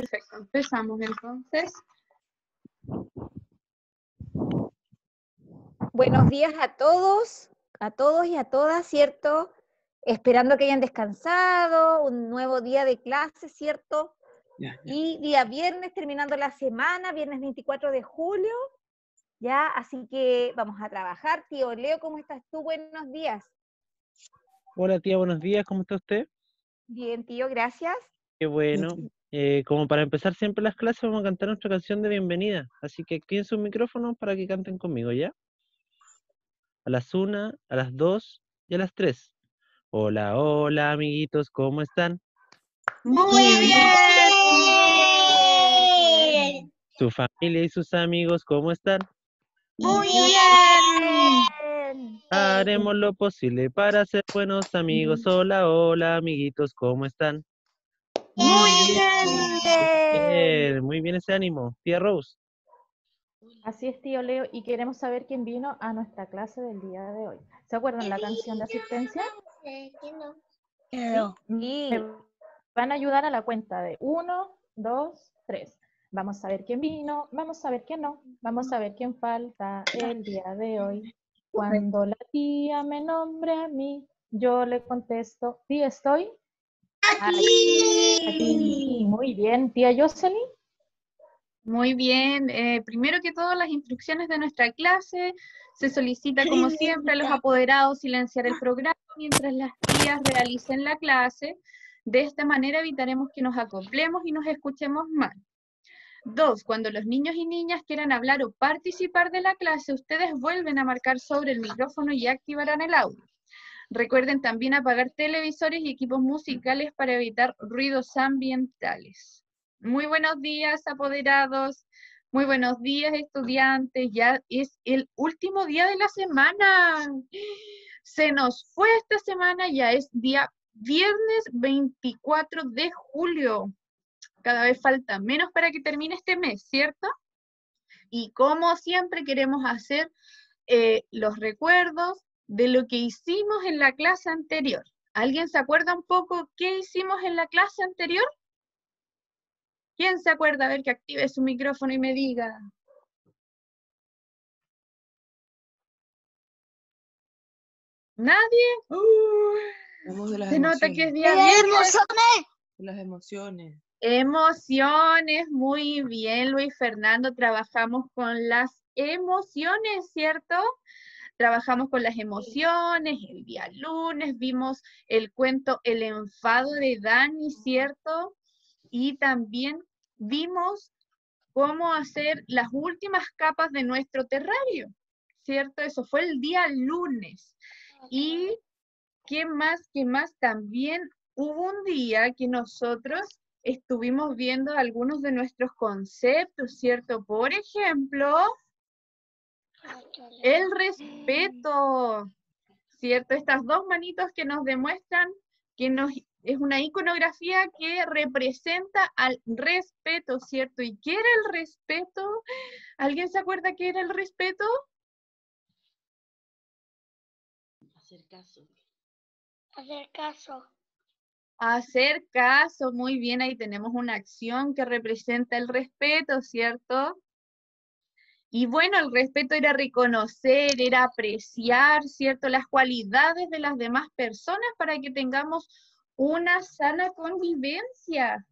Perfecto, empezamos entonces. Buenos días a todos, a todos y a todas, ¿cierto? Esperando que hayan descansado, un nuevo día de clase, ¿cierto? Y día viernes, terminando la semana, viernes 24 de julio, ya, así que vamos a trabajar. Tío Leo, ¿cómo estás tú? Buenos días. Hola tía, buenos días, ¿cómo está usted? Bien, tío, gracias. Qué bueno. Eh, como para empezar siempre las clases, vamos a cantar nuestra canción de bienvenida. Así que activen sus micrófonos para que canten conmigo, ¿ya? A las una, a las dos y a las tres. Hola, hola, amiguitos, ¿cómo están? Muy bien. Su familia y sus amigos, ¿cómo están? Muy bien. Haremos lo posible para ser buenos amigos. Hola, hola, amiguitos, ¿cómo están? Muy bien. Bien, muy bien ese ánimo. Tía Rose. Así es, tío Leo, y queremos saber quién vino a nuestra clase del día de hoy. ¿Se acuerdan la canción de asistencia? Sí. Me van a ayudar a la cuenta de uno, dos, tres. Vamos a ver quién vino, vamos a ver quién no, vamos a ver quién falta el día de hoy. Cuando la tía me nombre a mí, yo le contesto, sí estoy. Aquí. Muy bien, tía Jocelyn. Muy bien. Eh, primero que todo, las instrucciones de nuestra clase. Se solicita, como siempre, a los apoderados silenciar el programa mientras las tías realicen la clase. De esta manera evitaremos que nos acoplemos y nos escuchemos mal. Dos, cuando los niños y niñas quieran hablar o participar de la clase, ustedes vuelven a marcar sobre el micrófono y activarán el audio. Recuerden también apagar televisores y equipos musicales para evitar ruidos ambientales. Muy buenos días, apoderados. Muy buenos días, estudiantes. Ya es el último día de la semana. Se nos fue esta semana, ya es día viernes 24 de julio. Cada vez falta menos para que termine este mes, ¿cierto? Y como siempre queremos hacer eh, los recuerdos de lo que hicimos en la clase anterior. ¿Alguien se acuerda un poco qué hicimos en la clase anterior? ¿Quién se acuerda? A ver que active su micrófono y me diga. ¿Nadie? Hablamos de las Se nota que es día viernes. De las emociones. Emociones, muy bien, Luis Fernando. Trabajamos con las emociones, ¿cierto? Trabajamos con las emociones, el día lunes vimos el cuento El enfado de Dani, ¿cierto? Y también vimos cómo hacer las últimas capas de nuestro terrario, ¿cierto? Eso fue el día lunes. Y ¿qué más? ¿Qué más? También hubo un día que nosotros estuvimos viendo algunos de nuestros conceptos, ¿cierto? Por ejemplo, el respeto, ¿cierto? Estas dos manitos que nos demuestran que nos, es una iconografía que representa al respeto, ¿cierto? ¿Y qué era el respeto? ¿Alguien se acuerda qué era el respeto? Hacer caso. Hacer caso. Hacer caso, muy bien, ahí tenemos una acción que representa el respeto, ¿cierto? Y bueno, el respeto era reconocer, era apreciar, ¿cierto? Las cualidades de las demás personas para que tengamos una sana convivencia.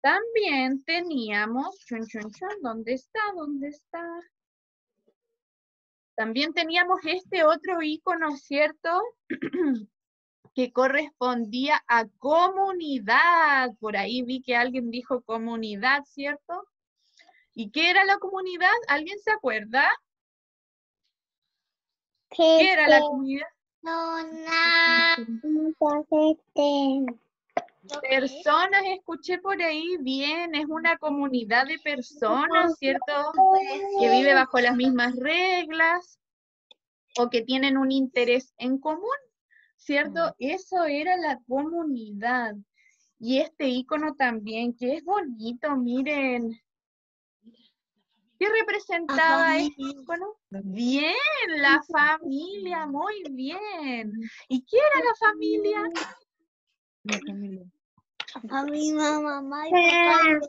También teníamos, chun, chun, chun, ¿dónde está? ¿Dónde está? También teníamos este otro icono, ¿cierto? que correspondía a comunidad. Por ahí vi que alguien dijo comunidad, ¿cierto? ¿Y qué era la comunidad? ¿Alguien se acuerda? ¿Qué era la comunidad? Personas, escuché por ahí bien, es una comunidad de personas, ¿cierto? Que vive bajo las mismas reglas o que tienen un interés en común, ¿cierto? Eso era la comunidad. Y este icono también, que es bonito, miren. ¿Qué representaba este icono? Bien, la familia, muy bien. ¿Y qué era la familia? La familia. A mi mamá, mamá y papá.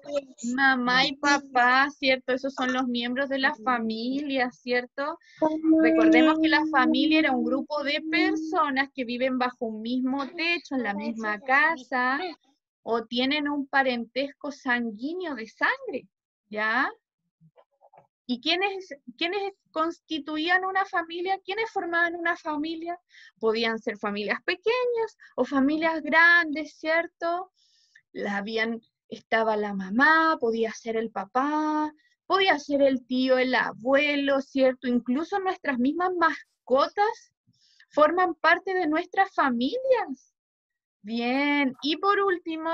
Mamá y papá, ¿cierto? Esos son los miembros de la familia, ¿cierto? Recordemos que la familia era un grupo de personas que viven bajo un mismo techo, en la misma casa, o tienen un parentesco sanguíneo de sangre, ¿ya? ¿Y quiénes, quiénes constituían una familia? ¿Quiénes formaban una familia? Podían ser familias pequeñas o familias grandes, ¿cierto? La habían, estaba la mamá, podía ser el papá, podía ser el tío, el abuelo, ¿cierto? Incluso nuestras mismas mascotas forman parte de nuestras familias. Bien, y por último,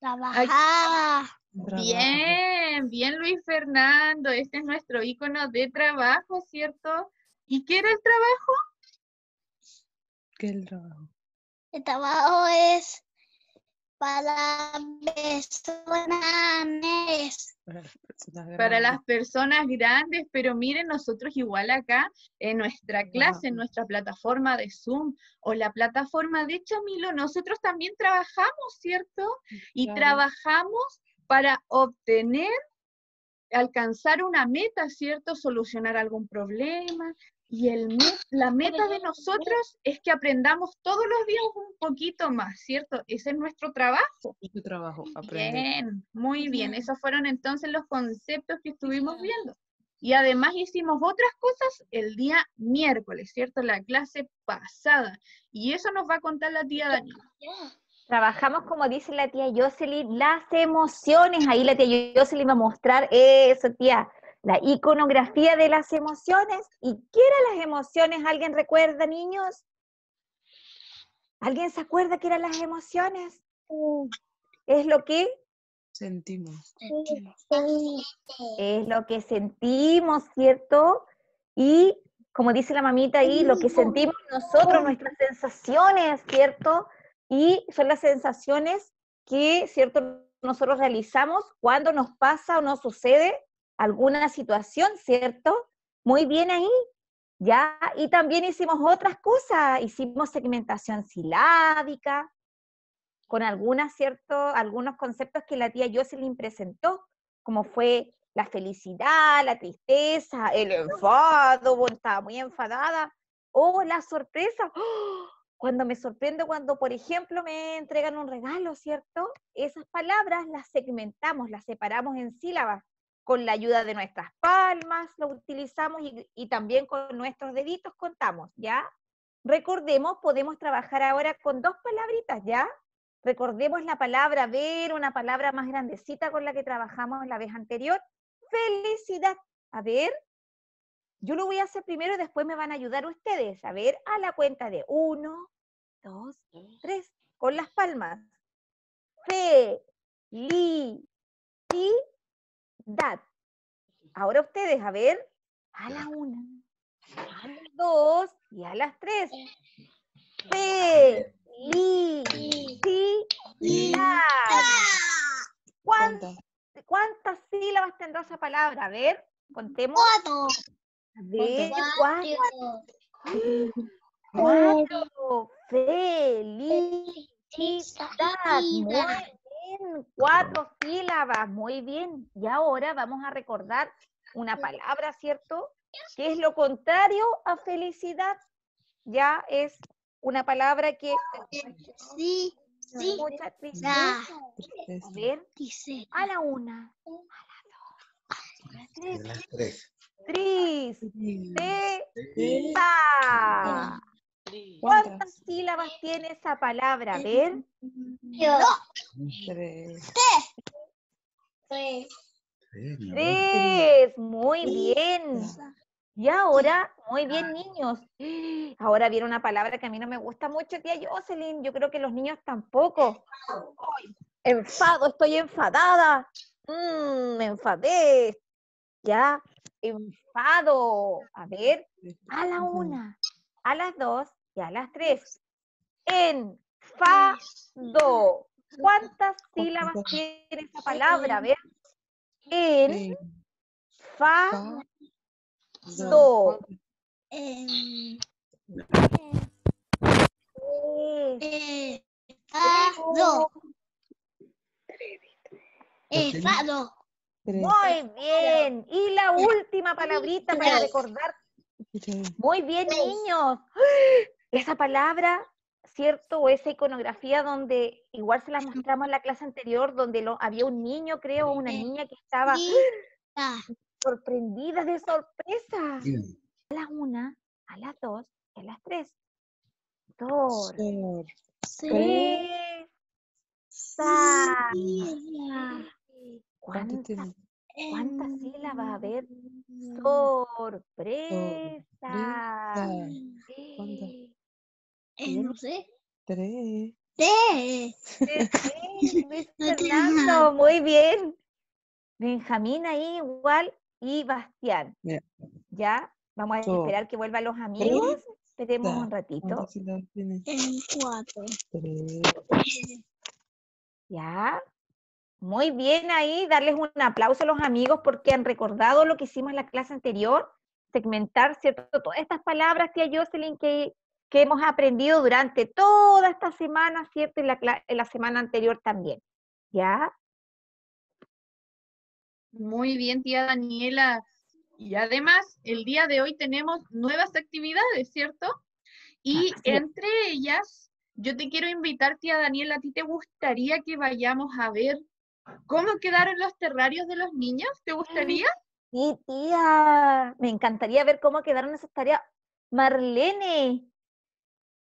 Trabajar. Bien, bien Luis Fernando, este es nuestro icono de trabajo, ¿cierto? ¿Y qué era el trabajo? ¿Qué es el trabajo? El trabajo es para personas. Para las personas Para grandes. las personas grandes, pero miren, nosotros igual acá en nuestra clase, en nuestra plataforma de Zoom o la plataforma de Chamilo, nosotros también trabajamos, ¿cierto? Y Claro. trabajamos para obtener, alcanzar una meta, ¿cierto? Solucionar algún problema. Y el la meta de nosotros es que aprendamos todos los días un poquito más, ¿cierto? Ese es nuestro trabajo. Es tu trabajo, aprender. Bien, muy bien. Esos fueron entonces los conceptos que estuvimos viendo. Y además hicimos otras cosas el día miércoles, ¿cierto? La clase pasada. Y eso nos va a contar la tía Daniela. Trabajamos, como dice la tía Jocelyn, las emociones. Ahí la tía Jocelyn va a mostrar eso, tía. La iconografía de las emociones. ¿Y qué eran las emociones? ¿Alguien recuerda, niños? ¿Alguien se acuerda qué eran las emociones? Es lo que Sentimos. es lo que sentimos, ¿cierto? Y como dice la mamita ahí, lo que sentimos nosotros, nuestras sensaciones, ¿cierto? Y son las sensaciones que, ¿cierto? Nosotros realizamos cuando nos pasa o nos sucede alguna situación, ¿cierto? Muy bien ahí. Ya, y también hicimos otras cosas, hicimos segmentación silábica, con algunas, ¿cierto? Algunos conceptos que la tía Jocelyn presentó, como fue la felicidad, la tristeza, el enfado, bueno, estaba muy enfadada, o la sorpresa, ¡oh! Cuando me sorprendo cuando, por ejemplo, me entregan un regalo, ¿cierto? Esas palabras las segmentamos, las separamos en sílabas, con la ayuda de nuestras palmas lo utilizamos y, y también con nuestros deditos contamos, ¿ya? Recordemos, podemos trabajar ahora con dos palabritas, ¿ya? Recordemos la palabra ver, una palabra más grandecita con la que trabajamos la vez anterior. Felicidad. A ver, yo lo voy a hacer primero y después me van a ayudar ustedes. A ver, a la cuenta de uno, dos, tres, con las palmas. Felicidad. Ahora ustedes, a ver, a la una, a las dos y a las tres. Felicidad. ¿Cuán- ¿Cuántas? ¿Cuántas sílabas tendrá esa palabra? A ver, contemos. Cuatro. A ver, Cuatro. cuatro. Felicidad. Muy bien. Cuatro sílabas. Muy bien. Y ahora vamos a recordar una palabra, ¿cierto? Que es lo contrario a felicidad. Ya es una palabra que Sí, sí. mucha tristeza. Da. A ver, a la una, a la dos, a De las tres. ¿Cuántas? ¿Cuántas sílabas tiene esa palabra? A ver. Yo. Tres. Tres. Tres. Muy bien. Y ahora, muy bien, niños. Ahora viene una palabra que a mí no me gusta mucho, tía Jocelyn. Yo creo que los niños tampoco. Ay, enfado, estoy enfadada. Mm, me enfadé. Ya, enfado. A ver, a la una, a las dos y a las tres. Enfado. ¿Cuántas sílabas tiene esa palabra? A ver. En, fa, do. Enfado. Enfado. Tres. Muy bien. Y la última palabrita para Tres. recordar. Tres. Muy bien, Tres. niños. Esa palabra, ¿cierto? O esa iconografía donde igual se la mostramos en la clase anterior, donde lo, había un niño, creo, o una niña que estaba Lista. sorprendida de sorpresa. A las una, a las dos y a las tres. Tor. Sor. Presa. Tierra. ¿Cuánto ¿Cuántas, cuántas sílabas? A ver. Mm. Sorpresa. ¿Cuántas? Eh, no sé. Tres. Tres. Sí, Luis No te Fernando, muy bien. Benjamín ahí igual y Bastián. Ya. Ya, vamos a So- esperar que vuelvan los amigos. Esperemos un ratito. En cuatro. Tres. Ya. Muy bien ahí, darles un aplauso a los amigos porque han recordado lo que hicimos en la clase anterior, segmentar, ¿cierto? Todas estas palabras, tía Jocelyn, que, que hemos aprendido durante toda esta semana, ¿cierto? Y la, en la semana anterior también. ¿Ya? Muy bien, tía Daniela. Y además, el día de hoy tenemos nuevas actividades, ¿cierto? Y entre ellas, yo te quiero invitar, tía Daniela, ¿a ti te gustaría que vayamos a ver cómo quedaron los terrarios de los niños? ¿Te gustaría? Sí, tía, me encantaría ver cómo quedaron esas tareas. Marlene,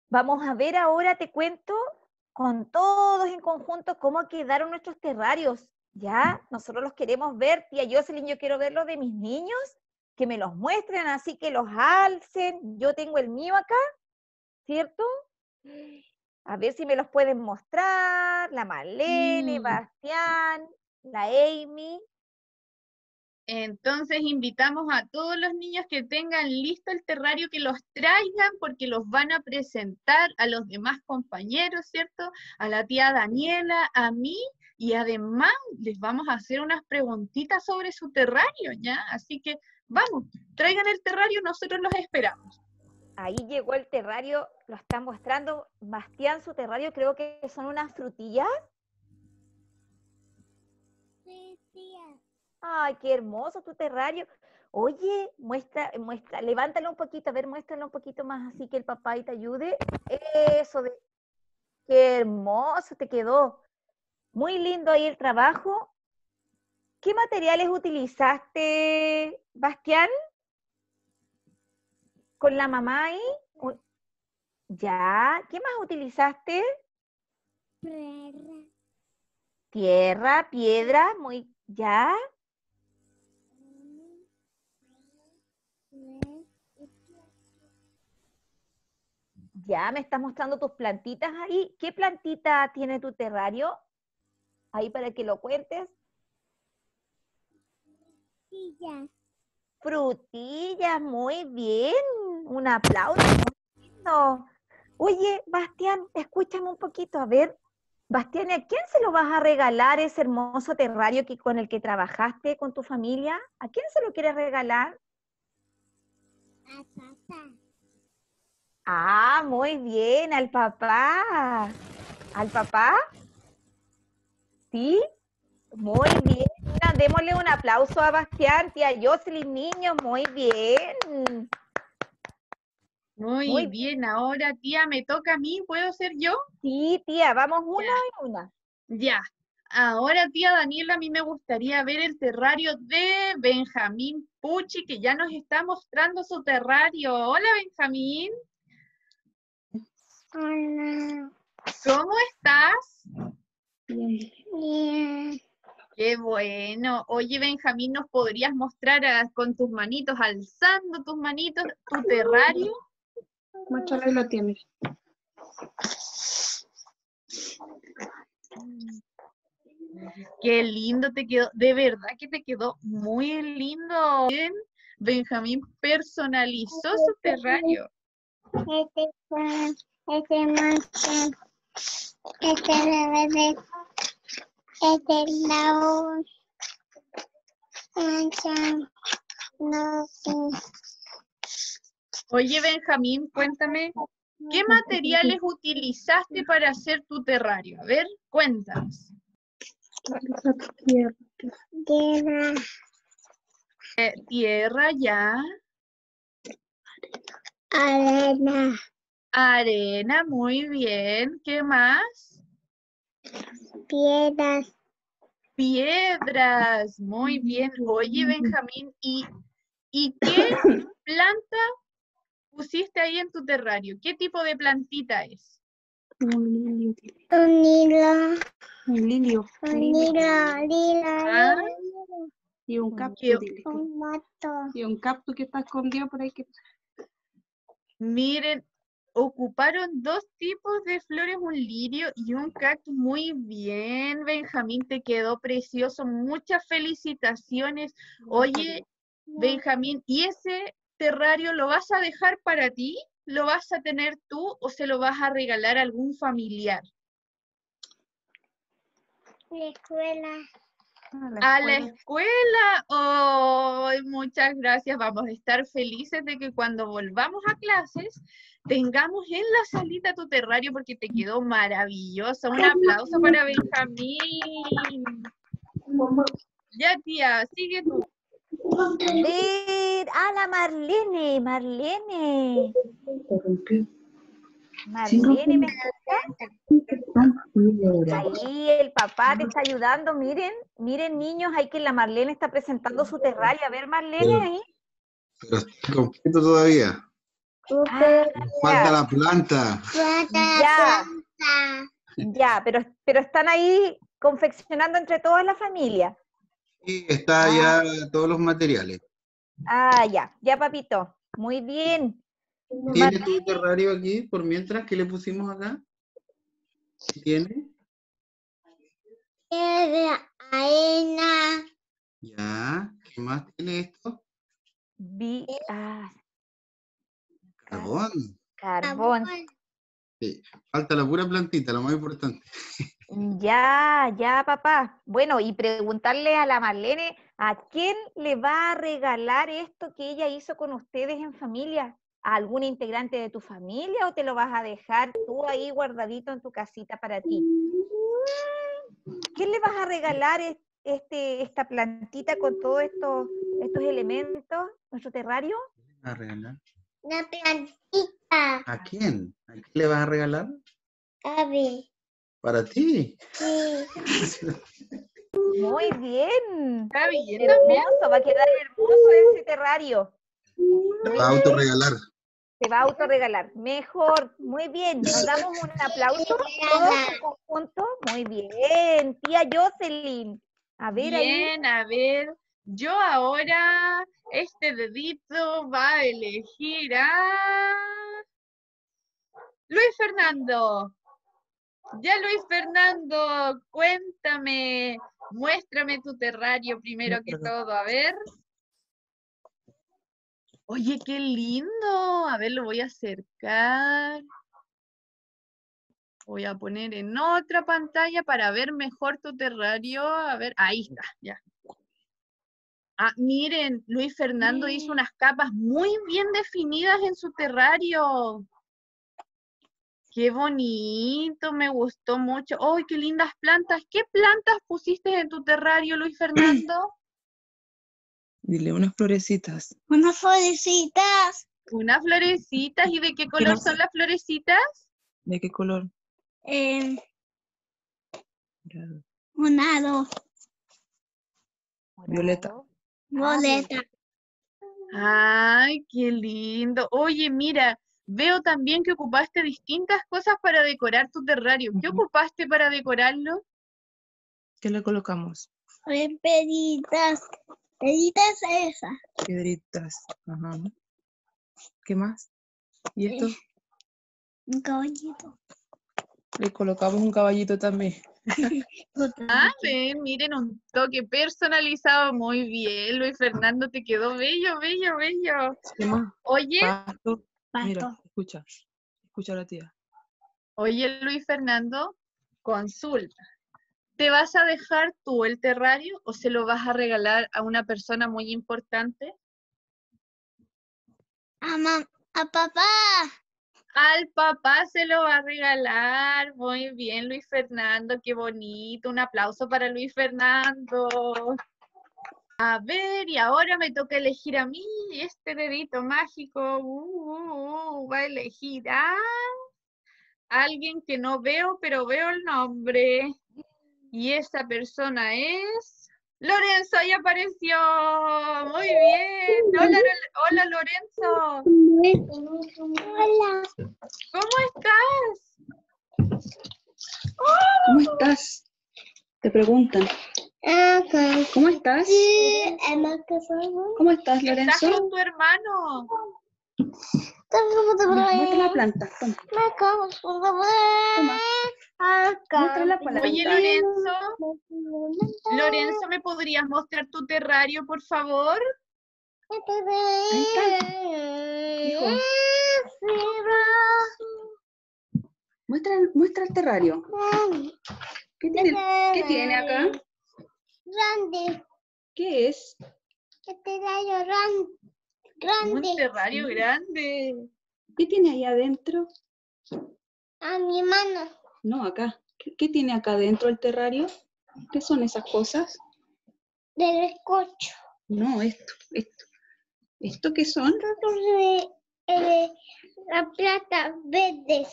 vamos a ver ahora, te cuento, con todos en conjunto, cómo quedaron nuestros terrarios. Ya, nosotros los queremos ver, tía Jocelyn, yo quiero ver los de mis niños, que me los muestren, así que los alcen. Yo tengo el mío acá, ¿cierto? A ver si me los pueden mostrar. La Marlene, Mm. Bastián, la Amy. Entonces invitamos a todos los niños que tengan listo el terrario que los traigan porque los van a presentar a los demás compañeros, ¿cierto? A la tía Daniela, a mí y además les vamos a hacer unas preguntitas sobre su terrario, ¿ya? Así que vamos, traigan el terrario, nosotros los esperamos. Ahí llegó el terrario, lo están mostrando. Bastián, su terrario creo que son unas frutillas. Sí, tía. Ay, qué hermoso tu terrario. Oye, muestra, muestra, levántalo un poquito, a ver, muéstralo un poquito más así que el papá ahí te ayude. Eso de, qué hermoso te quedó. Muy lindo ahí el trabajo. ¿Qué materiales utilizaste, Bastián? ¿Con la mamá ahí? Ya, ¿qué más utilizaste? Perra. Tierra, piedra, muy, ya. Ya me estás mostrando tus plantitas ahí. ¿Qué plantita tiene tu terrario? Ahí para que lo cuentes. Tía. Frutillas, muy bien. Un aplauso. lindo. Oye, Bastián, escúchame un poquito. A ver, Bastián, ¿a quién se lo vas a regalar ese hermoso terrario que, con el que trabajaste con tu familia? ¿A quién se lo quieres regalar? A papá. Ah, muy bien, al papá. ¿Al papá? ¿Sí? Muy bien. Démosle un aplauso a Bastián, tía Jocelyn, niños, muy bien. Muy, Muy bien, ahora tía, me toca a mí, ¿puedo ser yo? Sí, tía, vamos una y una. Ya. Ahora, tía Daniela, a mí me gustaría ver el terrario de Benjamín Pucci, que ya nos está mostrando su terrario. Hola, Benjamín. Hola. ¿Cómo estás? Bien. Qué bueno. Oye, Benjamín, ¿nos podrías mostrar con tus manitos, alzando tus manitos, tu terrario? Muéstralo y lo tienes. Qué lindo te quedó. De verdad que te quedó muy lindo. Bien, Benjamín personalizó su terrario. Este este este bebé, este la mancha, no. Oye, Benjamín, cuéntame, ¿Qué materiales utilizaste para hacer tu terrario? A ver, cuéntanos. Tierra. Eh, tierra ya, Arena. arena, muy bien. ¿Qué más? Piedras. Piedras, muy bien. Oye, Benjamín, ¿y, y qué planta pusiste ahí en tu terrario? ¿Qué tipo de plantita es? Un lilio. Un hilo. Un lilio. Un. Ah. Lila. Y un cactus. Un mato. Y un cactus que está escondido por ahí. Que... Miren, ocuparon dos tipos de flores, un lirio y un cactus. Muy bien, Benjamín, te quedó precioso. Muchas felicitaciones. Oye, Benjamín, ¿y ese terrario lo vas a dejar para ti? ¿Lo vas a tener tú o se lo vas a regalar a algún familiar? La escuela. A la escuela. Oh, muchas gracias. Vamos a estar felices de que cuando volvamos a clases tengamos en la salita tu terrario porque te quedó maravilloso. Un aplauso para Benjamín. Ya, tía, sigue tú. A ver, a la Marlene, Marlene. Marlene, ¿me Ahí el papá te está ayudando. Miren, miren niños, hay que la Marlene está presentando su terrario. A ver, Marlene ahí. Pero está completo todavía. Ah, Falta la planta. Ya. planta. ya, pero, pero están ahí confeccionando entre toda la familia. Y está ya todos los materiales. Ah, ya, ya, papito. Muy bien. ¿Tiene tu terrario aquí por mientras que le pusimos acá? ¿Tiene? Tierra. Arena. Ya. ¿Qué más tiene esto? Vi, ah, Carbón. carbón. Sí. Falta la pura plantita, lo más importante. Ya, ya, papá. Bueno, y preguntarle a la Marlene, ¿a quién le va a regalar esto que ella hizo con ustedes en familia? ¿A algún integrante de tu familia o te lo vas a dejar tú ahí guardadito en tu casita para ti? ¿Quién le vas a regalar es- este, esta plantita con todos estos, estos elementos, nuestro terrario? ¿A regalar? Una plantita. ¿A quién? ¿A quién le vas a regalar? Ave. Para ti. Sí. Muy bien. Está bien. Hermoso, va a quedar hermoso ese terrario. Te va a autorregalar. Se va a autorregalar. Mejor, muy bien. Nos damos un aplauso todos en conjunto. Muy bien. Tía Jocelyn. A ver ahí. Bien, a ver. Yo ahora, este dedito va a elegir a Luis Fernando. Ya Luis Fernando, cuéntame, muéstrame tu terrario primero que todo, a ver. Oye, qué lindo. A ver, lo voy a acercar. Voy a poner en otra pantalla para ver mejor tu terrario. A ver, ahí está, ya. Ah, miren, Luis Fernando hizo unas capas muy bien definidas en su terrario. Qué bonito, me gustó mucho. ¡Ay, qué lindas plantas! ¿Qué plantas pusiste en tu terrario, Luis Fernando? Dile unas florecitas. Unas florecitas. Unas florecitas. ¿Y de qué color son las florecitas? ¿De qué color? Eh, monado. Violeta. Morado. Boleta. Ay, qué lindo. Oye, mira, veo también que ocupaste distintas cosas para decorar tu terrario. ¿Qué ocupaste para decorarlo? ¿Qué le colocamos? Peditas. Peditas esa. Piedritas. Ajá. ¿Qué más? ¿Y esto? Un caballito. Le colocamos un caballito también. Ah, ven, miren, un toque personalizado. Muy bien, Luis Fernando, te quedó bello, bello, bello. ¿Qué más? Oye, Pasto. Mira, escucha. Escucha a la tía. oye, Luis Fernando, consulta. ¿Te vas a dejar tú el terrario o se lo vas a regalar a una persona muy importante? A, mam- a papá. Al papá se lo va a regalar. Muy bien, Luis Fernando, qué bonito. Un aplauso para Luis Fernando. A ver, y ahora me toca elegir a mí este dedito mágico. uh, uh, uh, va a elegir a alguien que no veo, pero veo el nombre. Y esa persona es Lorenzo, ahí apareció. Muy bien. Hola, hola Lorenzo. Hola. ¿Cómo estás? ¿Cómo estás? Te preguntan. ¿Cómo estás? ¿Cómo estás, ¿Estás Lorenzo? con tu hermano? Muestra la planta. Toma. Muestra la planta. Oye, Lorenzo, Lorenzo, ¿me podrías mostrar tu terrario, por favor? Hijo. Muestra, muestra el terrario. ¿Qué tiene, ¿Qué tiene acá? Grande. ¿Qué es? Gran- Un terrario grande. ¿Qué tiene ahí adentro? A mi mano. No, acá. ¿Qué, qué tiene acá dentro el terrario? ¿Qué son esas cosas? Del escocho. No, esto, esto. ¿Esto qué son? Eh, eh, La plata verde.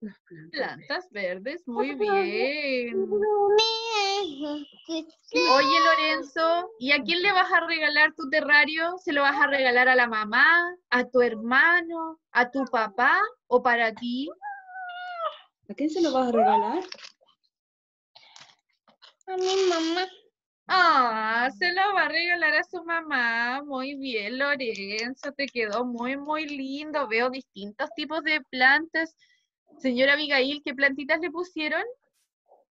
Las plantas. Verdes, muy bien. Oye, Lorenzo, ¿y a quién le vas a regalar tu terrario? ¿Se lo vas a regalar a la mamá, a tu hermano, a tu papá o para ti? ¿A quién se lo vas a regalar? A mi mamá. Ah, se lo va a regalar a su mamá. Muy bien, Lorenzo, te quedó muy, muy lindo. Veo distintos tipos de plantas. Señora Abigail, ¿qué plantitas le pusieron?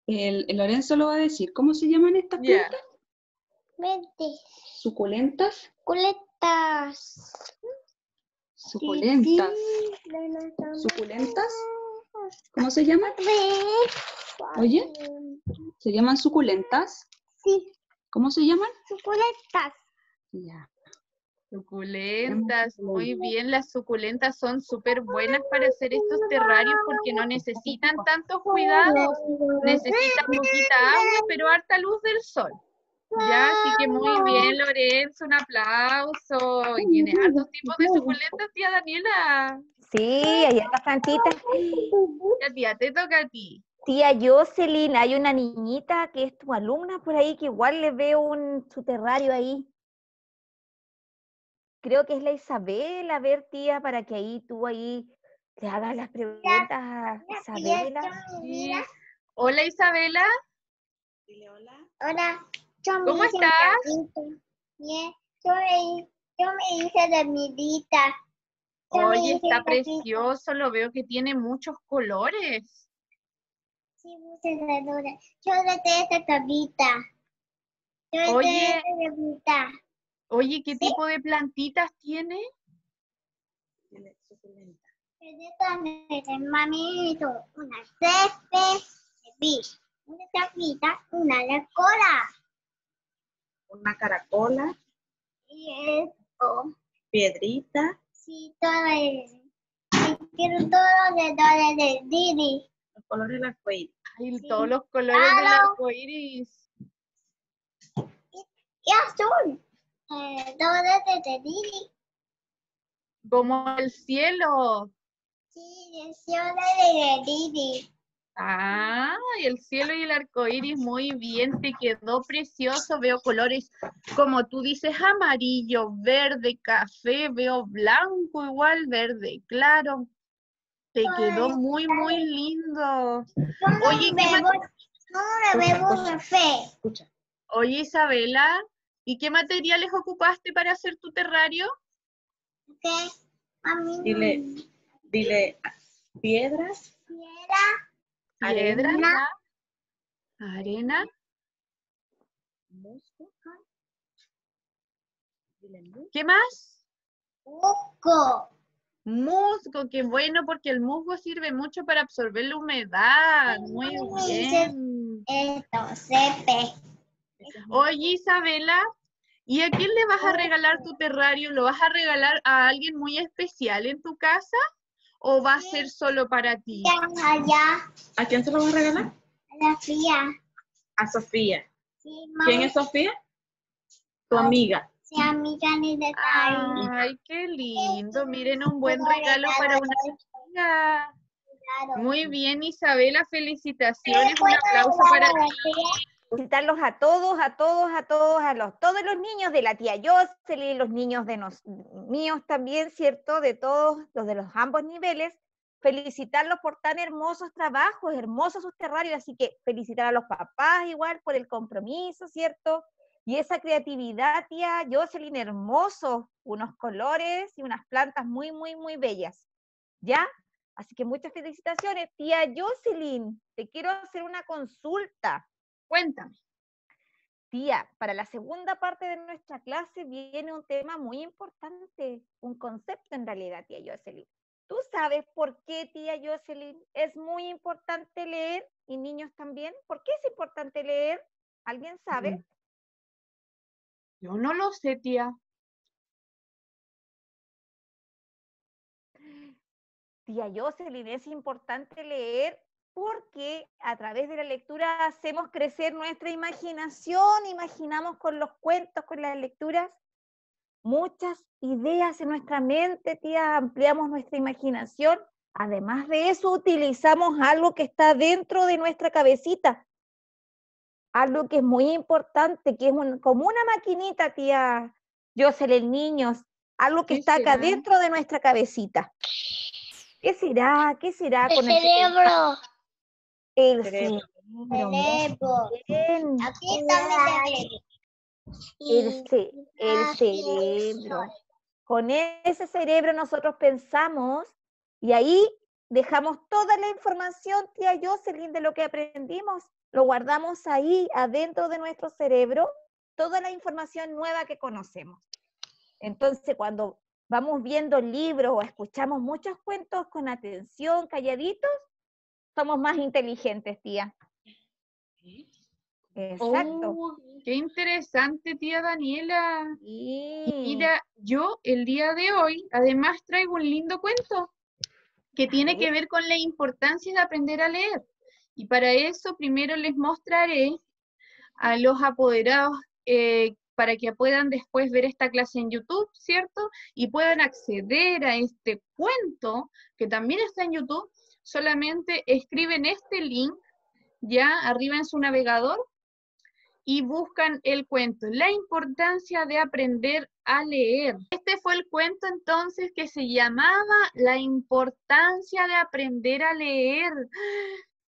El, el Lorenzo lo va a decir. ¿Cómo se llaman estas plantas? Verde. ¿Suculentas? Culetas. Suculentas. ¿Suculentas? ¿Cómo se llaman? Oye. ¿Se llaman suculentas? Sí, ¿Cómo se llaman? suculentas. Ya. Suculentas, muy bien. Las suculentas son súper buenas para hacer estos terrarios porque no necesitan tantos cuidados. Necesitan poquita agua, pero harta luz del sol. Ya, así que muy bien, Lorenzo, un aplauso. Y tienes hartos tipos de suculentas, tía Daniela. Sí, hay otras plantitas. Ya, tía, te toca a ti. Tía Jocelyn, hay una niñita que es tu alumna por ahí que igual le veo un su terrario ahí. Creo que es la Isabela, a ver tía, para que ahí tú ahí le hagas las preguntas a Isabela. Sí. Hola, Isabela. Hola, yo ¿Cómo estás? Bien, yo me, yo me hice de midita. Yo me Oye, está precioso, lo veo que tiene muchos colores. Sí, muchas gracias. Yo le esta tablita. Yo le esta. Oye, ¿qué tipo de plantitas tiene? En esta me dice, mami, hizo una césped una tablita, una la cola. una caracola, Y esto, piedrita, sí, todo es. Y quiero todos los dedos de Didi. los colores del arcoíris. Ay, Sí. todos los colores del Claro. arco iris. Y azul. Eh, todo de Didi. Como el cielo. Sí, decisión de Didi. Ah, y el cielo y el arco iris, muy bien, te quedó precioso. Veo colores, como tú dices, amarillo, verde, café, veo blanco igual, verde, claro. Te quedó muy, muy lindo. Oye, ¿qué me ma- voy- no me bebo café. Oye, Isabela, ¿y qué materiales ocupaste para hacer tu terrario? ¿Ok? Mami, dile, dile piedras, Piedra, Arena. arena, musgo, musgo, ¿qué más? buco. Musgo, qué bueno, porque el musgo sirve mucho para absorber la humedad. Muy bien. Esto, cepe. Oye, Isabela, ¿y a quién le vas a regalar tu terrario? ¿Lo vas a regalar a alguien muy especial en tu casa? o va a ser solo para ti? Allá, ¿A quién se lo vas a regalar? a la fría. A Sofía. Sí, ¿Quién es Sofía? Tu amiga. sí, amiga ni. Ay, qué lindo. Miren, un buen regalo para una amiga. Claro. Muy bien, Isabela, felicitaciones. Un aplauso para ti. Felicitarlos a todos, a todos, a todos, a los, todos los niños de la tía Jocelyn, los niños de nos, míos también, ¿cierto? De todos los de los ambos niveles. Felicitarlos por tan hermosos trabajos, hermosos sus terrarios, así que felicitar a los papás igual por el compromiso, ¿cierto? Y esa creatividad, tía Jocelyn, hermoso, unos colores y unas plantas muy, muy, muy bellas. ¿Ya? Así que muchas felicitaciones. Tía Jocelyn, te quiero hacer una consulta. Cuéntame. Tía, para la segunda parte de nuestra clase viene un tema muy importante, un concepto en realidad, tía Jocelyn. ¿Tú sabes por qué, tía Jocelyn, es muy importante leer y niños también? ¿Por qué es importante leer? ¿Alguien sabe? Mm. Yo no lo sé, tía. Tía Jocelyn, es importante leer porque a través de la lectura hacemos crecer nuestra imaginación, imaginamos con los cuentos, con las lecturas, muchas ideas en nuestra mente, tía, ampliamos nuestra imaginación. Además de eso, utilizamos algo que está dentro de nuestra cabecita, algo que es muy importante, que es un- como una maquinita, tía Jocelyn, niños, algo que ¿Qué está acá será? dentro de nuestra cabecita. ¿Qué será? ¿Qué será El con el cerebro. El Cerebro. bien. Aquí está mi cerebro. El, ce- el cerebro. Con ese cerebro nosotros pensamos y ahí dejamos toda la información, tía Jocelyn, de lo que aprendimos. Lo guardamos ahí, adentro de nuestro cerebro, toda la información nueva que conocemos. Entonces, cuando vamos viendo libros o escuchamos muchos cuentos con atención, calladitos, somos más inteligentes, tía. Exacto. Oh, qué interesante, tía Daniela. Y mira, yo el día de hoy además traigo un lindo cuento que tiene que ver con la importancia de aprender a leer. Y para eso primero les mostraré a los apoderados eh, para que puedan después ver esta clase en YouTube, ¿cierto? Y puedan acceder a este cuento que también está en YouTube. Solamente escriben este link ya arriba en su navegador y buscan el cuento. La importancia de aprender a leer. Este fue el cuento entonces que se llamaba La importancia de aprender a leer.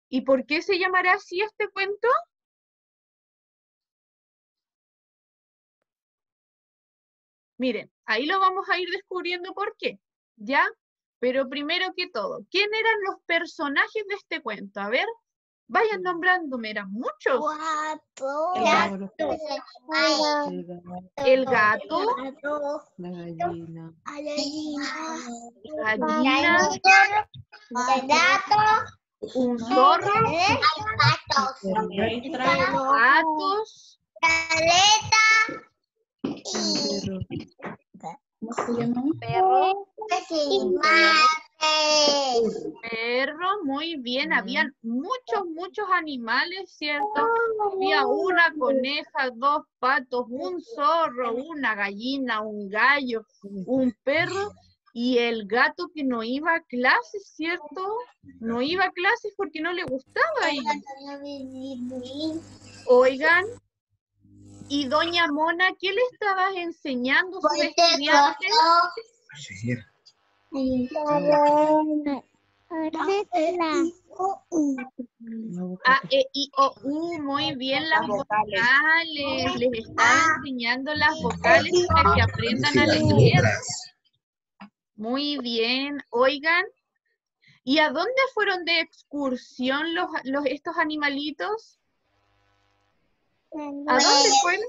¿Y por qué se llamará así este cuento? Miren, ahí lo vamos a ir descubriendo por qué, ¿ya? Pero primero que todo, ¿quién eran los personajes de este cuento? A ver, vayan nombrándome, eran muchos. Guapo. El gato, la gallina, Gallina. gallina, El gato. un zorro, Gatos. gatos, Caleta. el perro. ¿Cómo se llama? Perro. Perro, muy bien, habían muchos, muchos animales, ¿cierto? Había una coneja, dos patos, un zorro, una gallina, un gallo, un perro y el gato que no iba a clases, ¿cierto? No iba a clases porque no le gustaba ir. Oigan, y doña Mona, ¿qué le estabas enseñando a sus estudiantes? Una boca A, E, I, O, U, muy bien las vocales. Les estaba enseñando las vocales para que aprendan a leer. Muy bien. Oigan, ¿y a dónde fueron de excursión los, los, estos animalitos? ¿A dónde fueron?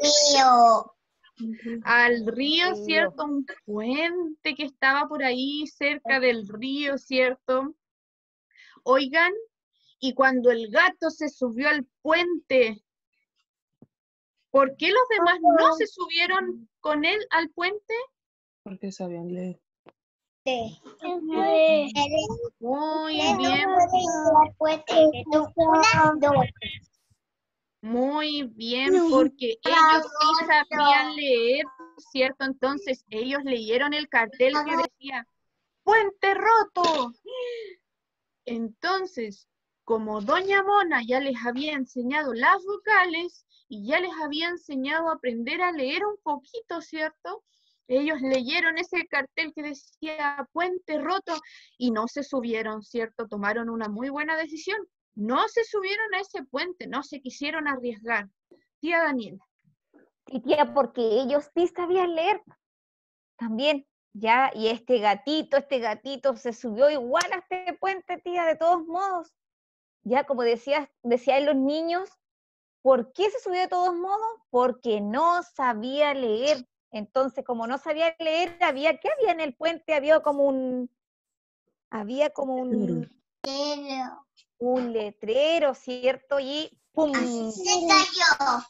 Al río, Río. ¿cierto? Un puente que estaba por ahí cerca del río, ¿cierto? Oigan, y cuando el gato se subió al puente, ¿por qué los demás no se subieron con él al puente? porque sabían leer. Muy bien, muy bien, porque ellos sí sabían leer, ¿cierto? Entonces ellos leyeron el cartel que decía, puente roto. Entonces, como Doña Mona ya les había enseñado las vocales y ya les había enseñado a aprender a leer un poquito, ¿cierto? Ellos leyeron ese cartel que decía puente roto y no se subieron, ¿cierto? Tomaron una muy buena decisión. No se subieron a ese puente, no se quisieron arriesgar. Tía Daniela. Y tía, porque ellos sí sabían leer también, ya, y este gatito, este gatito se subió igual a este puente, tía, de todos modos. Ya, como decías, decían los niños, ¿por qué se subió de todos modos? Porque no sabía leer. Entonces, como no sabía leer, había, ¿qué había en el puente? Había como un, había como un, un letrero, ¿cierto? Y ¡pum! Se cayó.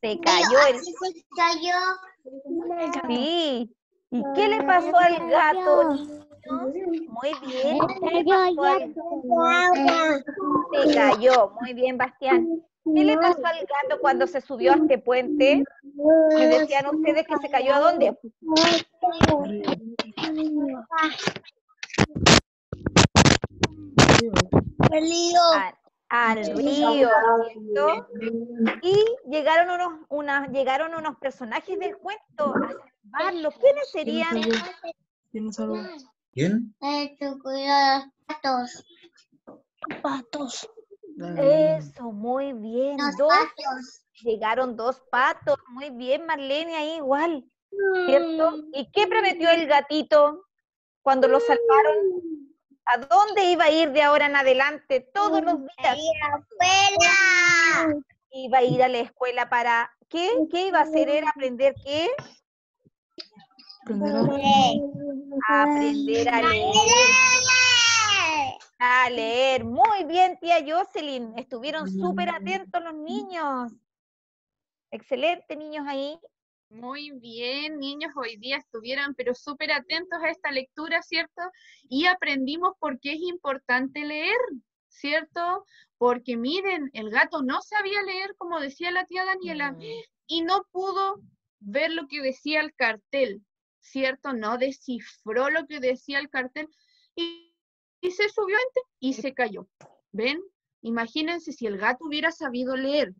Se cayó el, Se cayó. sí. ¿Y qué le pasó al gato, niños? Muy bien. ¿Qué le pasó al- Se cayó, muy bien, Bastián. ¿Qué le pasó al gato cuando se subió a este puente? Me decían ustedes que se cayó a dónde? Al, al río, ¿cierto? Y llegaron unos, unas, llegaron unos personajes del cuento a salvarlo. ¿Quiénes serían? ¿Quién? Patos. Patos. Eso, muy bien. Los Dos, patos. llegaron dos patos. Muy bien, Marlene, ahí igual. ¿Cierto? ¿Y qué prometió el gatito cuando lo salvaron? ¿A dónde iba a ir de ahora en adelante todos los días? ¡Abuela! Iba a ir a la escuela para ¿qué? ¿Qué iba a hacer? ¿Era aprender qué? Aprender a- A aprender a leer. A leer. Muy bien, tía Jocelyn. Estuvieron súper atentos los niños. Excelente, niños ahí. Muy bien, niños, hoy día estuvieron pero súper atentos a esta lectura, ¿cierto? Y aprendimos por qué es importante leer, ¿cierto? Porque miren, el gato no sabía leer, como decía la tía Daniela, y no pudo ver lo que decía el cartel, ¿cierto? No descifró lo que decía el cartel y, y se subió y se cayó. ¿Ven? Imagínense si el gato hubiera sabido leer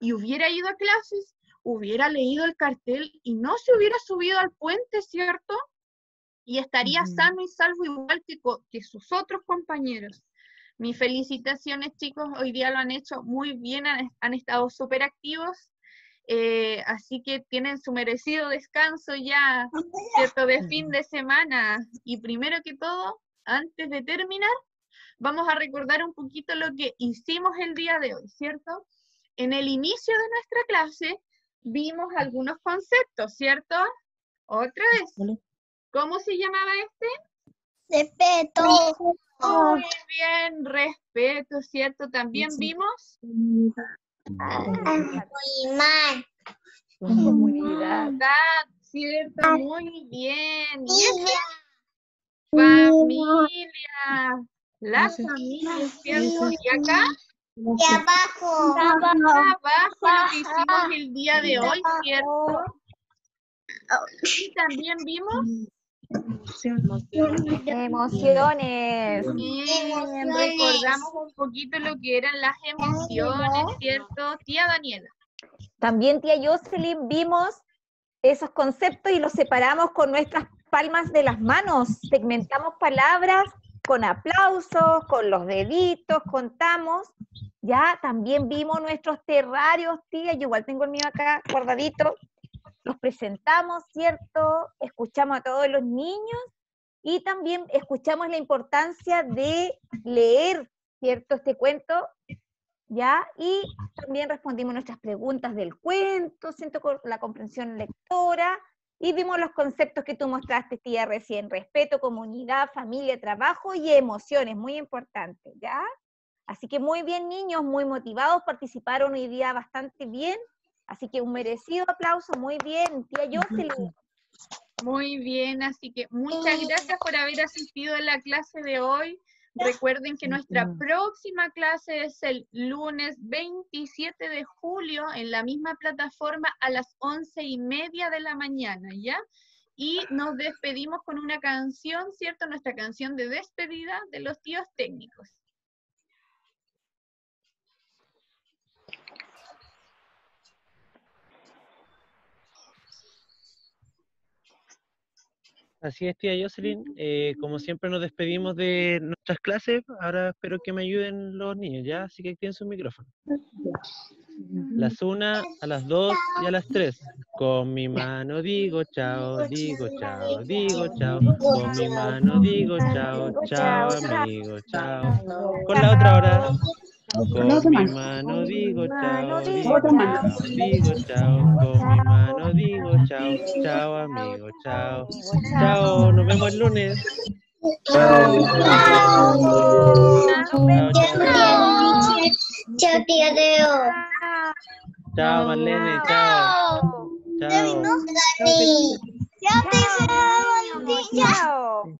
y hubiera ido a clases, hubiera leído el cartel y no se hubiera subido al puente, ¿cierto? Y estaría Ujú. sano y salvo igual que, que sus otros compañeros. Mis felicitaciones, chicos. Hoy día lo han hecho muy bien, han, han estado súper activos. eh, así que tienen su merecido descanso ya, ¿cierto? De fin de semana. Y primero que todo, antes de terminar, vamos a recordar un poquito lo que hicimos el día de hoy, ¿cierto? En el inicio de nuestra clase vimos algunos conceptos, ¿cierto? Otra vez. ¿Cómo se llamaba este? Respeto. Muy bien, respeto, ¿cierto? También vimos Muy mal. Comunidad. ¿cierto? Muy bien. Y este, familia, la familia, ¿cierto? Y acá, De abajo. abajo lo que hicimos el día de hoy, ¿cierto? Y también vimos Emociones. Bien, recordamos un poquito lo que eran las emociones, ¿cierto? Tía Daniela. También, tía Jocelyn, vimos esos conceptos y los separamos con nuestras palmas de las manos. Segmentamos palabras con aplausos, con los deditos, contamos. Ya también vimos nuestros terrarios, tía. Yo igual tengo el mío acá guardadito. Los presentamos, ¿cierto? Escuchamos a todos los niños y también escuchamos la importancia de leer, ¿cierto? Este cuento ¿ya? Y también respondimos nuestras preguntas del cuento, siento la comprensión lectora, y vimos los conceptos que tú mostraste, tía, recién, respeto, comunidad, familia, trabajo y emociones, muy importante, ¿ya? Así que muy bien, niños, muy motivados, participaron hoy día bastante bien, así que un merecido aplauso, muy bien, tía Jocelyn. Muy bien, así que muchas gracias por haber asistido a la clase de hoy. Recuerden que nuestra próxima clase es el lunes 27 de julio en la misma plataforma a las once y media de la mañana, ¿ya? Y nos despedimos con una canción, ¿cierto? Nuestra canción de despedida de los tíos técnicos. Así es, tía Jocelyn. Eh, como siempre nos despedimos de nuestras clases. Ahora espero que me ayuden los niños, ¿ya? Así que activen su micrófono. Las una, a las dos y a las tres. Con mi mano digo chao, digo chao, digo chao. Con mi mano digo chao, chao, amigo, chao. Con la otra hora. Con mi mano digo chao, digo chao, digo chao. Con mi mano digo chao, chao, amigo, chao. Chao, nos vemos el lunes. Chao. Chao, tía Leo. Chao, Marlene, chao. Chao. Chao.